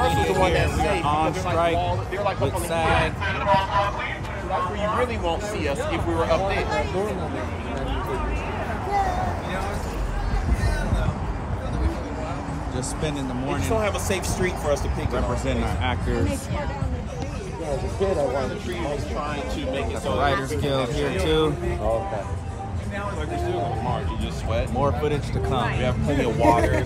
First was the one on strike they're like up on the that's where you really won't see us if we were up there. Just spending the morning just don't have a safe street for us to pick representing our actors. The tree was trying to make it Got so the Writers Guild here too. Like we're march, you just sweat. More footage to come. We have plenty of water.